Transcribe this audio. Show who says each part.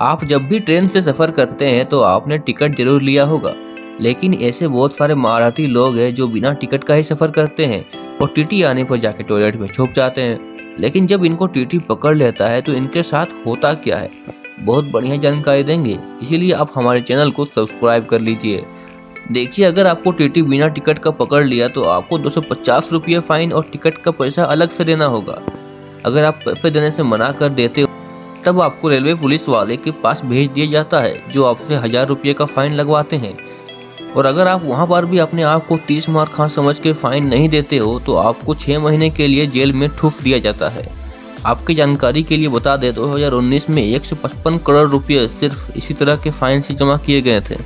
Speaker 1: आप जब भी ट्रेन से सफ़र करते हैं तो आपने टिकट ज़रूर लिया होगा। लेकिन ऐसे बहुत सारे महारथी लोग हैं जो बिना टिकट का ही सफ़र करते हैं और टीटी आने पर जाके टॉयलेट में छुप जाते हैं। लेकिन जब इनको टीटी पकड़ लेता है तो इनके साथ होता क्या है? बहुत बढ़िया जानकारी देंगे। इसीलिए आप हमारे चैनल को सब्सक्राइब कर लीजिए। देखिए, अगर आपको टीटी बिना टिकट का पकड़ लिया तो आपको दो सौ फाइन और टिकट का पैसा अलग से देना होगा। अगर आप पैसे देने से मना कर देते हो तब आपको रेलवे पुलिस वाले के पास भेज दिया जाता है, जो आपसे हज़ार रुपये का फाइन लगवाते हैं। और अगर आप वहाँ पर भी अपने आप को तीस मार खा समझ के फाइन नहीं देते हो तो आपको छः महीने के लिए जेल में ठूस दिया जाता है। आपकी जानकारी के लिए बता दें 2019 में 155 करोड़ रुपये सिर्फ़ इसी तरह के फाइन से जमा किए गए थे।